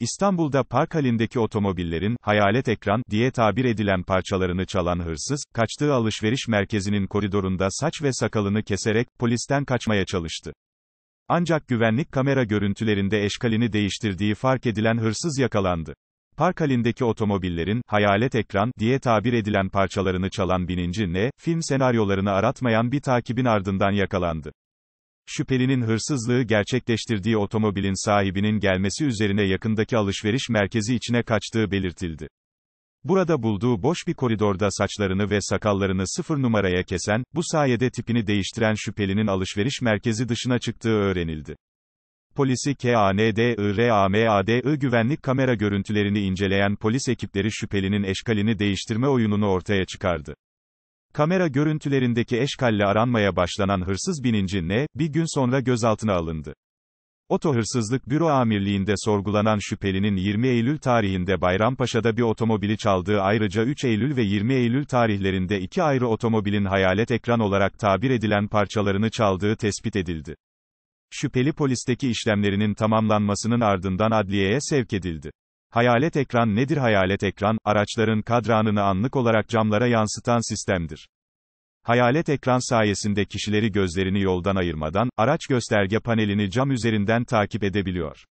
İstanbul'da park halindeki otomobillerin, hayalet ekran, diye tabir edilen parçalarını çalan hırsız, kaçtığı alışveriş merkezinin koridorunda saç ve sakalını keserek, polisten kaçmaya çalıştı. Ancak güvenlik kamera görüntülerinde eşkalini değiştirdiği fark edilen hırsız yakalandı. Park halindeki otomobillerin, hayalet ekran, diye tabir edilen parçalarını çalan bininci ne, film senaryolarını aratmayan bir takibin ardından yakalandı. Şüphelinin hırsızlığı gerçekleştirdiği otomobilin sahibinin gelmesi üzerine yakındaki alışveriş merkezi içine kaçtığı belirtildi. Burada bulduğu boş bir koridorda saçlarını ve sakallarını sıfır numaraya kesen, bu sayede tipini değiştiren şüphelinin alışveriş merkezi dışına çıktığı öğrenildi. Polisi KANDIRAMADI güvenlik kamera görüntülerini inceleyen polis ekipleri şüphelinin eşkalini değiştirme oyununu ortaya çıkardı. Kamera görüntülerindeki eşkalle aranmaya başlanan hırsız bininci N, bir gün sonra gözaltına alındı. Oto Hırsızlık Büro Amirliğinde sorgulanan şüphelinin 20 Eylül tarihinde Bayrampaşa'da bir otomobili çaldığı ayrıca 3 Eylül ve 20 Eylül tarihlerinde iki ayrı otomobilin hayalet ekran olarak tabir edilen parçalarını çaldığı tespit edildi. Şüpheli polisteki işlemlerinin tamamlanmasının ardından adliyeye sevk edildi. Hayalet ekran nedir hayalet ekran, araçların kadranını anlık olarak camlara yansıtan sistemdir. Hayalet ekran sayesinde kişileri gözlerini yoldan ayırmadan, araç gösterge panelini cam üzerinden takip edebiliyor.